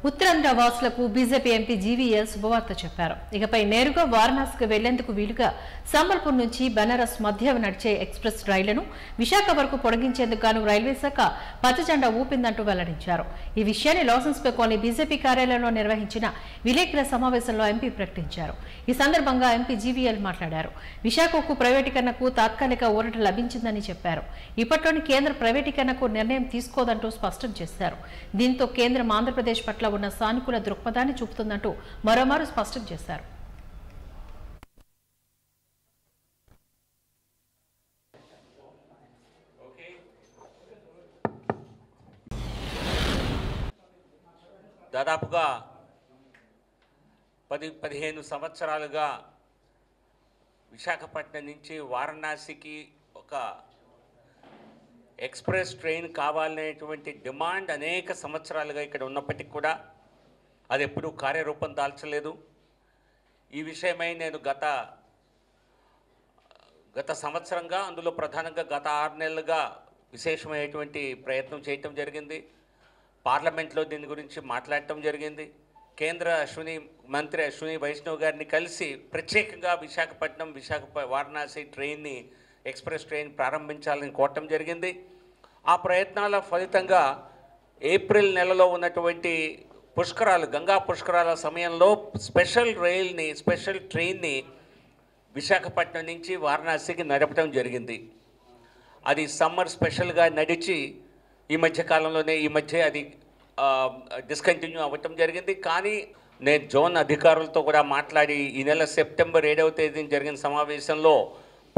ఉత్తరాంధ్ర వాసులకు బీజేపీ ఎంపీ జీవీఎల్ శుభవార్త చెప్పారు. ఇకపై నేరుగా వారణాసికి వెళ్ళేందుకు వీలుగా సంబల్పూర్ నుంచి బనారస్ మధ్య నడిచే ఎక్స్ప్రెస్ రైళ్ళను విశాఖ వరకు పొడిగించేందుకు గాను రైల్వే శాఖ పచ్చజెండా ఊపిందంటూ వెల్లడించారు. ఈ విషయాన్ని లాసెన్స్ పే కాలనీ బీజేపీ కార్యాలయంలో నిర్వహించిన విలేకరుల సమావేశంలో ఎంపీ ప్రకటించారు. ఈ సందర్భంగా ఎంపీ జీవీఎల్ మాట్లాడారు. విశాఖకు ప్రైవేటీకరణకు తాత్కాలిక ఊరట లభించిందని చెప్పారు. ఇప్పట్లోని కేంద్ర ప్రైవేటీకరణకు నిర్ణయం తీసుకోదంటూ స్పష్టం చేశారు. దీంతో కేంద్రం ఆంధ్రప్రదేశ్ పట్ల ఉన్న సానుకూల దృక్పథాన్ని చూపుతుందంటూ మరోమారు స్పష్టం చేశారు. దాదాపుగా పది పదిహేను సంవత్సరాలుగా విశాఖపట్నం నుంచి వారణాసికి ఒక ఎక్స్ప్రెస్ ట్రైన్ కావాలనేటువంటి డిమాండ్ అనేక సంవత్సరాలుగా ఇక్కడ ఉన్నప్పటికీ కూడా అది ఎప్పుడూ కార్యరూపం దాల్చలేదు. ఈ విషయమై నేను గత గత సంవత్సరంగా అందులో ప్రధానంగా గత ఆరు నెలలుగా విశేషమైనటువంటి ప్రయత్నం చేయటం జరిగింది. పార్లమెంట్లో దీని గురించి మాట్లాడటం జరిగింది. కేంద్ర అశ్విని మంత్రి అశ్విని వైష్ణవ్ గారిని కలిసి ప్రత్యేకంగా విశాఖపట్నం విశాఖ వారణాసి ట్రైన్ని ఎక్స్ప్రెస్ ట్రైన్ ప్రారంభించాలని కోరటం జరిగింది. ఆ ప్రయత్నాల ఫలితంగా ఏప్రిల్ నెలలో ఉన్నటువంటి పుష్కరాలు గంగా పుష్కరాల సమయంలో స్పెషల్ రైల్ని స్పెషల్ ట్రైన్ని విశాఖపట్నం నుంచి వారణాసికి నడపడం జరిగింది. అది సమ్మర్ స్పెషల్గా నడిచి ఈ మధ్య కాలంలోనే ఈ మధ్య అది డిస్కంటిన్యూ అవ్వటం జరిగింది. కానీ నేను జోన్ అధికారులతో కూడా మాట్లాడి ఈ నెల సెప్టెంబర్ ఏడవ తేదీన జరిగిన సమావేశంలో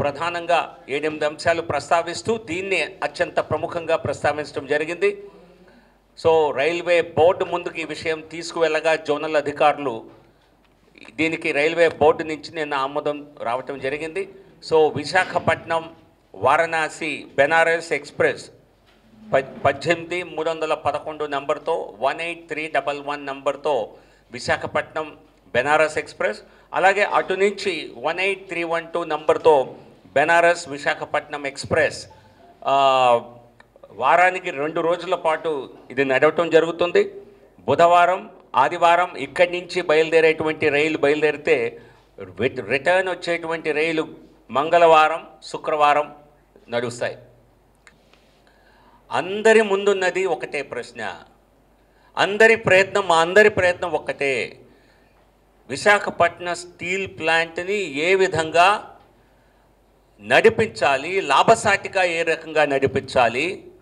ప్రధానంగా ఏడెనిమిది అంశాలు ప్రస్తావిస్తూ దీన్ని అత్యంత ప్రముఖంగా ప్రస్తావించడం జరిగింది. సో రైల్వే బోర్డు ముందుకు ఈ విషయం తీసుకువెళ్ళగా జోనల్ అధికారులు దీనికి రైల్వే బోర్డు నుంచి నిన్న ఆమోదం రావటం జరిగింది. సో విశాఖపట్నం వారణాసి బెనారస్ ఎక్స్ప్రెస్ ప- పద్దెనిమిది మూడు వందల పదకొండు నంబర్తో one eight three double one నంబర్తో విశాఖపట్నం బెనారస్ ఎక్స్ప్రెస్. అలాగే అటు నుంచి one eight three one two నంబర్తో బెనారస్ విశాఖపట్నం ఎక్స్ప్రెస్ వారానికి రెండు రోజుల పాటు ఇది నడవటం జరుగుతుంది. బుధవారం ఆదివారం ఇక్కడి నుంచి బయలుదేరేటువంటి రైలు బయలుదేరితే రిటర్న్ వచ్చేటువంటి రైలు మంగళవారం శుక్రవారం నడుస్తాయి. అందరి ముందున్నది ఒకటే ప్రశ్న. అందరి ప్రయత్నం మా అందరి ప్రయత్నం ఒక్కటే. విశాఖపట్నం స్టీల్ ప్లాంట్ని ఏ విధంగా నడిపించాలి లాభసాటిగా ఏ రకంగా నడిపించాలి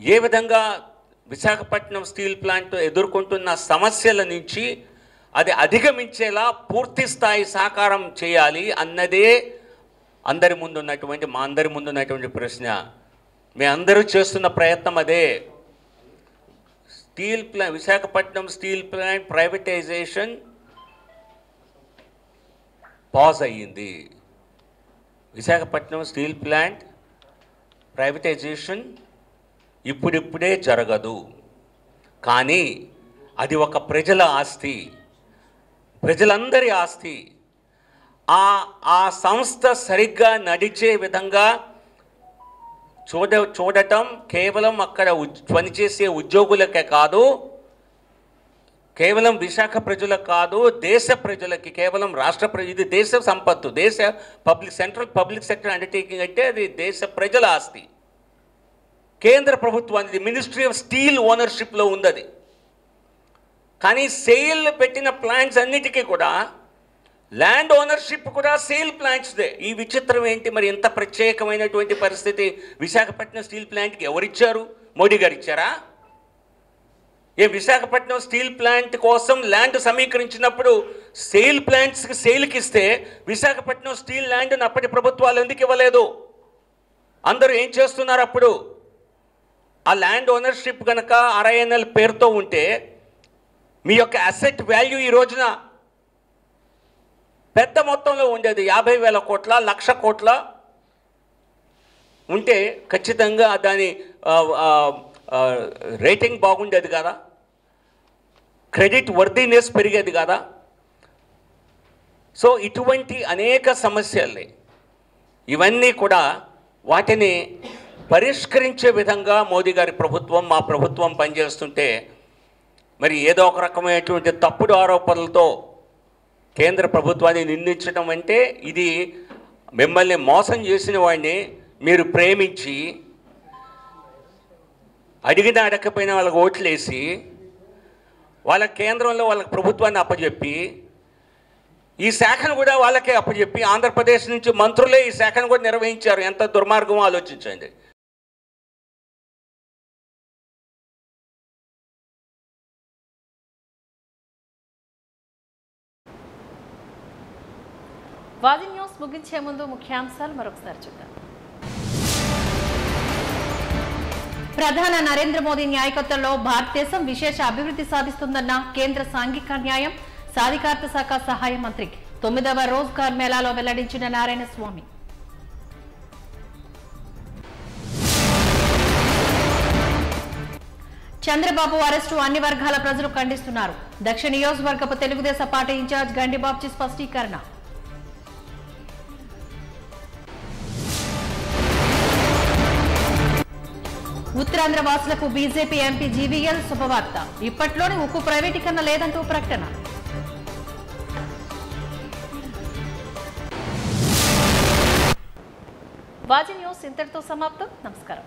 ఏ విధంగా విశాఖపట్నం స్టీల్ ప్లాంట్ ఎదుర్కొంటున్న సమస్యల నుంచి అది అధిగమించేలా పూర్తి స్థాయి సాకారం చేయాలి అన్నదే అందరి ముందు ఉన్నటువంటి మా అందరి ముందున్నటువంటి ప్రశ్న. మీ అందరూ చేస్తున్న ప్రయత్నం అదే. Steel plant Visakhapatnam steel plant privatisation pause అయ్యింది. విశాఖపట్నం స్టీల్ ప్లాంట్ ప్రైవేటైజేషన్ ఇప్పుడిప్పుడే జరగదు. కానీ అది ఒక ప్రజల ఆస్తి ప్రజలందరి ఆస్తి. ఆ ఆ సంస్థ సరిగ్గా నడిచే విధంగా చూడ చూడటం కేవలం అక్కడ ఉద్- పనిచేసే ఉద్యోగులకే కాదు కేవలం విశాఖ ప్రజలకు కాదు దేశ ప్రజలకి కేవలం రాష్ట్ర ప్రజ ఇది దేశ సంపత్తు దేశ public central public sector undertaking అంటే అది దేశ ప్రజల ఆస్తి. కేంద్ర ప్రభుత్వానికి మినిస్ట్రీ ఆఫ్ స్టీల్ ఓనర్షిప్లో ఉంది అది కానీ సేల్ పెట్టిన ప్లాంట్స్ అన్నిటికీ కూడా ల్యాండ్ ఓనర్షిప్ కూడా సేల్ ప్లాంట్స్దే. ఈ విచిత్రం ఏంటి? మరి ఎంత ప్రత్యేకమైనటువంటి పరిస్థితి? విశాఖపట్నం స్టీల్ ప్లాంట్కి ఎవరిచ్చారు? మోడీ గారు ఇచ్చారా ఏ విశాఖపట్నం స్టీల్ ప్లాంట్ కోసం ల్యాండ్ సమీకరించినప్పుడు సేల్ ప్లాంట్స్కి సేల్కి ఇస్తే విశాఖపట్నం స్టీల్ ల్యాండ్ను అప్పటి ప్రభుత్వాలు ఎందుకు ఇవ్వలేదు? అందరూ ఏం చేస్తున్నారు అప్పుడు? ఆ ల్యాండ్ ఓనర్షిప్ కనుక ఆర్ఐఎన్ఎల్ పేరుతో ఉంటే మీ యొక్క అసెట్ వాల్యూ ఈ రోజున పెద్ద మొత్తంలో ఉండేది. యాభై వేల కోట్ల లక్ష కోట్ల ఉంటే ఖచ్చితంగా దాని రేటింగ్ బాగుండేది కదా? క్రెడిట్ వర్దీనెస్ పెరిగేది కదా? సో ఇటువంటి అనేక సమస్యల్ని ఇవన్నీ కూడా వాటిని పరిష్కరించే విధంగా మోదీ గారి ప్రభుత్వం మా ప్రభుత్వం పనిచేస్తుంటే మరి ఏదో ఒక రకమైనటువంటి తప్పుడు ఆరోపణలతో కేంద్ర ప్రభుత్వాన్ని నిందించడం అంటే ఇది మిమ్మల్ని మోసం చేసిన వాడిని మీరు ప్రేమించి అడిగిన అడగకపోయినా వాళ్ళకి ఓట్లేసి వాళ్ళ కేంద్రంలో వాళ్ళకి ప్రభుత్వాన్ని అప్పచెప్పి ఈ శాఖను కూడా వాళ్ళకే అప్పచెప్పి ఆంధ్రప్రదేశ్ నుంచి మంత్రులే ఈ శాఖను కూడా నిర్వహించారు. ఎంత దుర్మార్గం ఆలోచించండి. వాది న్యూస్ ముగించే ముందు ముఖ్యాంశాలు మరొకసారి చూద్దాం. ప్రధాన నరేంద్ర మోదీ నాయకత్వంలో భారతదేశం విశేష అభివృద్ధి సాధిస్తుందన్న కేంద్ర సాంఘిక న్యాయం సాధికారత శాఖ సహాయ మంత్రి తొమ్మిదవ రోజ్గార్ మేళాలో వెల్లడించిన నారాయణ స్వామి. చంద్రబాబు అరెస్టు అన్ని వర్గాల ప్రజలు ఖండిస్తున్నారు. దక్షిణ నియోజకవర్గపు తెలుగుదేశం పార్టీ ఇన్ఛార్జ్ గండిబాబ్జీ స్పష్టీకరణ. ఉత్తరాంధ్ర వాసులకు బీజేపీ ఎంపీ జీవీఎల్ శుభవార్త. ఇప్పట్లోనే ఉక్కు ప్రైవేటీకరణ లేదంటూ ప్రకటన. వాజీ న్యూస్ ఇంతటితో సమాప్తం. నమస్కారం.